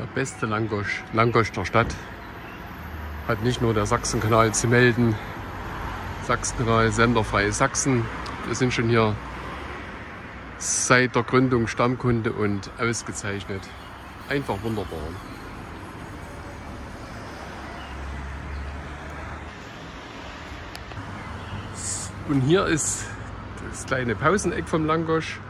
Der beste Langosch, Langosch der Stadt. Hat nicht nur der Sachsenkanal zu melden. Sachsenkanal, senderfreie Sachsen. Wir sind schon hier seit der Gründung Stammkunde und ausgezeichnet. Einfach wunderbar. Und hier ist das kleine Pauseneck vom Langosch.